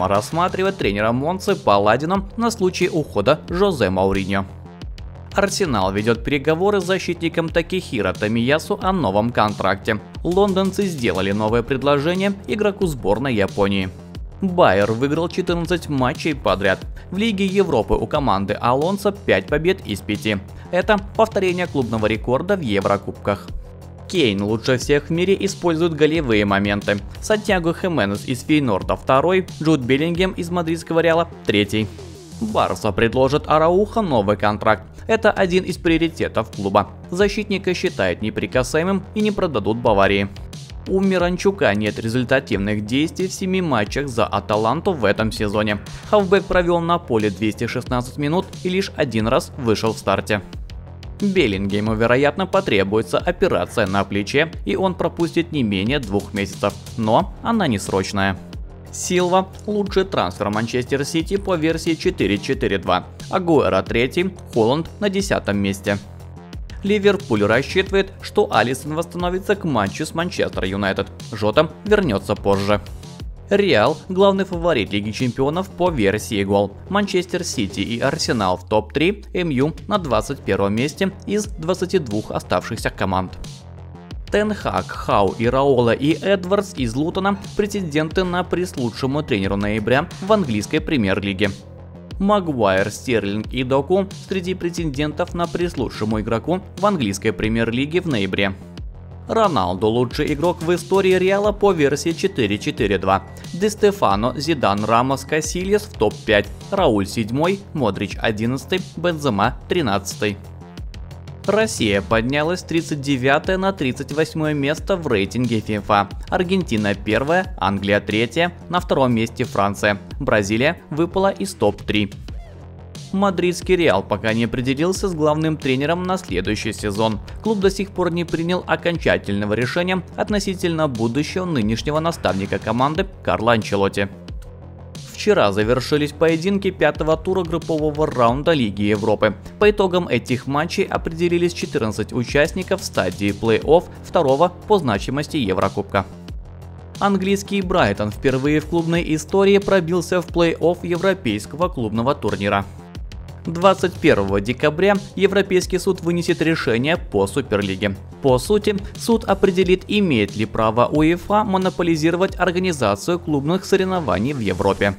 Парма рассматривает тренера Монцы Паладина на случай ухода Жозе Мауриньо. Арсенал ведет переговоры с защитником Такихира Тамиясу о новом контракте. Лондонцы сделали новое предложение игроку сборной Японии. Байер выиграл 14 матчей подряд. В Лиге Европы у команды Алонса 5 побед из 5. Это повторение клубного рекорда в Еврокубках. Кейн лучше всех в мире использует голевые моменты. Сантьяго Хеменес из Фейнорда второй, Джуд Беллингем из Мадридского Реала третий. Барса предложит Арауха новый контракт. Это один из приоритетов клуба. Защитника считают неприкасаемым и не продадут Баварии. У Миранчука нет результативных действий в 7 матчах за Аталанту в этом сезоне. Хавбек провел на поле 216 минут и лишь один раз вышел в старте. Беллингему, вероятно, потребуется операция на плече, и он пропустит не менее двух месяцев, но она не срочная. Силва – лучший трансфер Манчестер Сити по версии 4-4-2. Агуэра третий, Холланд на десятом месте. Ливерпуль рассчитывает, что Алисон восстановится к матчу с Манчестер Юнайтед. Жота вернется позже. Реал – главный фаворит Лиги Чемпионов по версии гол. Манчестер Сити и Арсенал в топ-3, МЮ на 21 месте из 22 оставшихся команд. Тенхак, Хау и Раола и Эдвардс из Лутона – претенденты на приз лучшему тренеру ноября в английской премьер-лиге. Магуайр, Стерлинг и Доку среди претендентов на приз лучшему игроку в английской премьер-лиге в ноябре. Роналду лучший игрок в истории Реала по версии 4-4-2. Де Стефано, Зидан, Рамос, Касильес в топ-5. Рауль 7, Модрич 11, Бензема 13. Россия поднялась с 39 на 38 место в рейтинге FIFA. Аргентина 1, Англия 3, на втором месте Франция. Бразилия выпала из топ-3. Мадридский Реал пока не определился с главным тренером на следующий сезон. Клуб до сих пор не принял окончательного решения относительно будущего нынешнего наставника команды Карла Анчелотти. Вчера завершились поединки пятого тура группового раунда Лиги Европы. По итогам этих матчей определились 14 участников стадии плей-офф второго по значимости Еврокубка. Английский Брайтон впервые в клубной истории пробился в плей-офф европейского клубного турнира. 21 декабря Европейский суд вынесет решение по Суперлиге. По сути, суд определит, имеет ли право УЕФА монополизировать организацию клубных соревнований в Европе.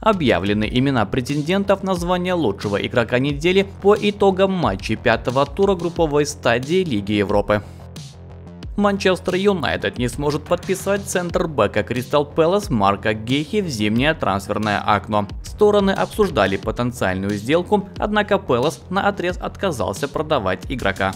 Объявлены имена претендентов на звание лучшего игрока недели по итогам матчей пятого тура групповой стадии Лиги Европы. Манчестер Юнайтед не сможет подписать центр бэка Кристал Пэлас Марка Гейхи в зимнее трансферное окно. Стороны обсуждали потенциальную сделку, однако Пэлас на отрез отказался продавать игрока.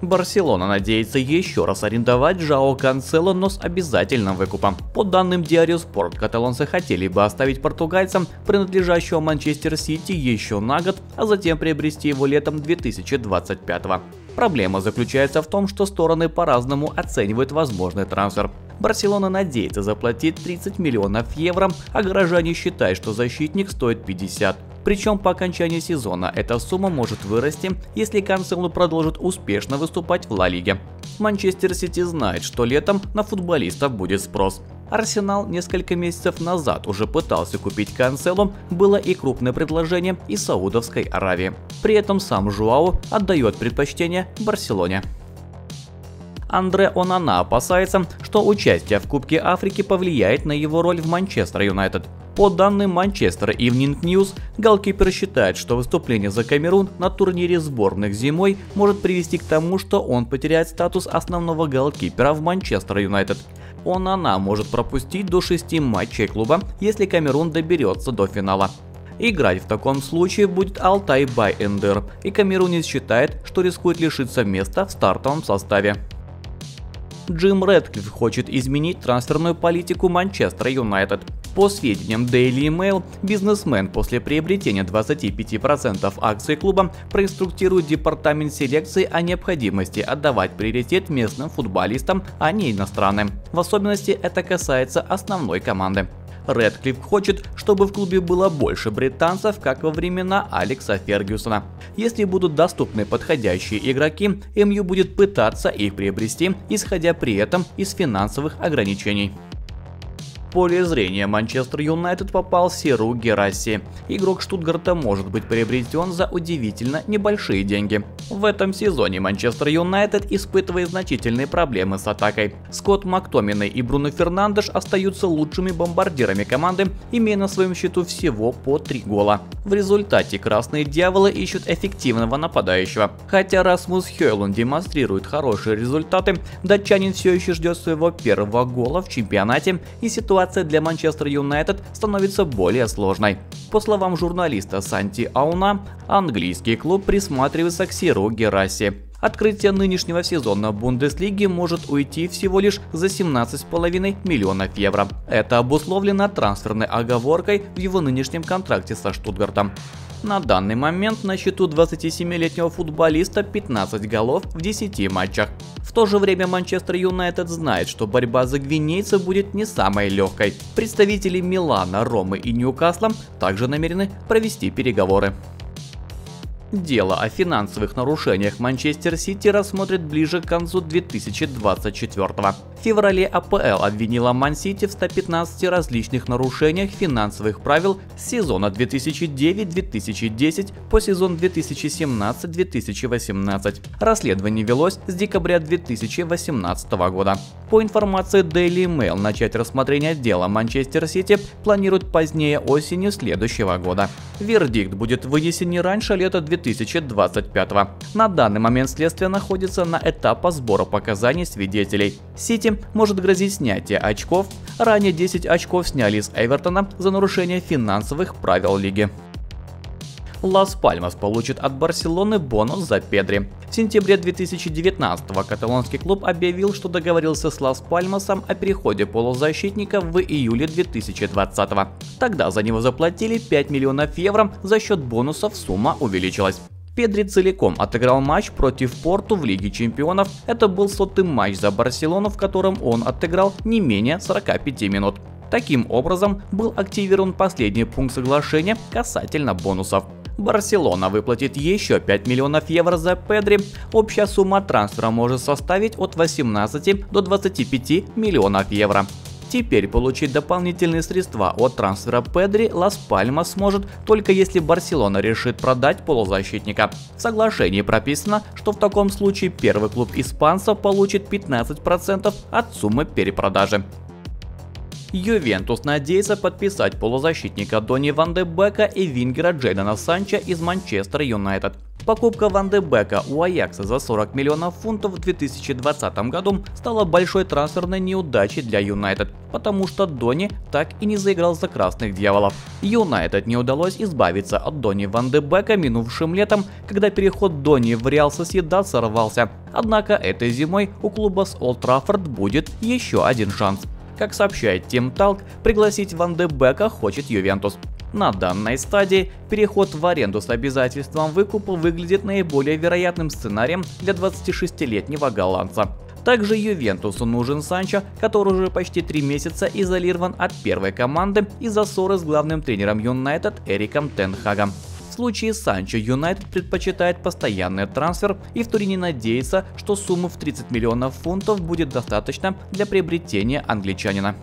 Барселона надеется еще раз арендовать Жао Канцело, но с обязательным выкупом. По данным Диарио Спорт, каталонцы хотели бы оставить португальцам, принадлежащего Манчестер Сити, еще на год, а затем приобрести его летом 2025 -го. Проблема заключается в том, что стороны по-разному оценивают возможный трансфер. Барселона надеется заплатить 30 миллионов евро, а горожане считают, что защитник стоит 50. Причем по окончании сезона эта сумма может вырасти, если Канцелу продолжит успешно выступать в Ла Лиге. Манчестер Сити знает, что летом на футболиста будет спрос. Арсенал несколько месяцев назад уже пытался купить Канцело, было и крупное предложение из Саудовской Аравии. При этом сам Жуао отдает предпочтение Барселоне. Андре Онана опасается, что участие в Кубке Африки повлияет на его роль в Манчестер Юнайтед. По данным Манчестер Evening News, голкипер считает, что выступление за Камерун на турнире сборных зимой может привести к тому, что он потеряет статус основного голкипера в Манчестер Юнайтед. Он она может пропустить до 6 матчей клуба, если Камерун доберется до финала. Играть в таком случае будет Алтай Байэндер, и Камерунец считает, что рискует лишиться места в стартовом составе. Джим Рэдклифф хочет изменить трансферную политику Манчестер Юнайтед. По сведениям Daily Mail, бизнесмен после приобретения 25% акций клуба проинструктирует департамент селекции о необходимости отдавать приоритет местным футболистам, а не иностранным. В особенности это касается основной команды. Редклифф хочет, чтобы в клубе было больше британцев, как во времена Алекса Фергюсона. Если будут доступны подходящие игроки, МЮ будет пытаться их приобрести, исходя при этом из финансовых ограничений поле зрения Манчестер Юнайтед попал Серу Герасси. Игрок Штутгарта может быть приобретен за удивительно небольшие деньги. В этом сезоне Манчестер Юнайтед испытывает значительные проблемы с атакой. Скотт Мактоминой и Бруно Фернандеш остаются лучшими бомбардирами команды, имея на своем счету всего по 3 гола. В результате красные дьяволы ищут эффективного нападающего. Хотя Расмус Хейлун демонстрирует хорошие результаты, датчанин все еще ждет своего первого гола в чемпионате и ситуация ситуация для Манчестер Юнайтед становится более сложной. По словам журналиста Санти Ауна, английский клуб присматривается к Сиру Герасси. Открытие нынешнего сезона Бундеслиги может уйти всего лишь за 17,5 миллионов евро. Это обусловлено трансферной оговоркой в его нынешнем контракте со Штутгартом. На данный момент на счету 27-летнего футболиста 15 голов в 10 матчах. В то же время Манчестер Юнайтед знает, что борьба за гвинейца будет не самой легкой. Представители Милана, Ромы и Ньюкасла также намерены провести переговоры. Дело о финансовых нарушениях Манчестер Сити рассмотрит ближе к концу 2024 -го. Феврале АПЛ обвинила Ман-Сити в 115 различных нарушениях финансовых правил с сезона 2009-2010 по сезон 2017-2018. Расследование велось с декабря 2018 года. По информации Daily Mail, начать рассмотрение дела Манчестер Сити планируют позднее осенью следующего года. Вердикт будет вынесен не раньше лета 2025. На данный момент следствие находится на этапе сбора показаний свидетелей. Сити может грозить снятие очков. Ранее 10 очков сняли с Эвертона за нарушение финансовых правил лиги. Лас Пальмас получит от Барселоны бонус за Педри. В сентябре 2019 каталонский клуб объявил, что договорился с Лас Пальмасом о переходе полузащитника в июле 2020. Тогда за него заплатили 5 миллионов евро, за счет бонусов сумма увеличилась. Педри целиком отыграл матч против Порту в Лиге Чемпионов. Это был сотый матч за Барселону, в котором он отыграл не менее 45 минут. Таким образом, был активирован последний пункт соглашения касательно бонусов. Барселона выплатит еще 5 миллионов евро за Педри. Общая сумма трансфера может составить от 18 до 25 миллионов евро. Теперь получить дополнительные средства от трансфера Педри Лас Пальма сможет только если Барселона решит продать полузащитника. В соглашении прописано, что в таком случае первый клуб испанцев получит 15% от суммы перепродажи. Ювентус надеется подписать полузащитника Дони Ван де Бека и вингера Джейдена Санча из Манчестер Юнайтед. Покупка Ван де Бека у Аякса за 40 миллионов фунтов в 2020 году стала большой трансферной неудачей для Юнайтед, потому что Дони так и не заиграл за красных дьяволов. Юнайтед не удалось избавиться от Дони Ван де Бека минувшим летом, когда переход Дони в Реал Соседат сорвался. Однако этой зимой у клуба с Олд Траффорд будет еще один шанс. Как сообщает Тим Талк, пригласить Ван де Бека хочет Ювентус. На данной стадии переход в аренду с обязательством выкупа выглядит наиболее вероятным сценарием для 26-летнего голландца. Также Ювентусу нужен Санчо, который уже почти три месяца изолирован от первой команды из-за ссоры с главным тренером Юнайтед Эриком Тенхагом случае Санчо Юнайтед предпочитает постоянный трансфер и в Турине надеется, что суммы в 30 миллионов фунтов будет достаточно для приобретения англичанина.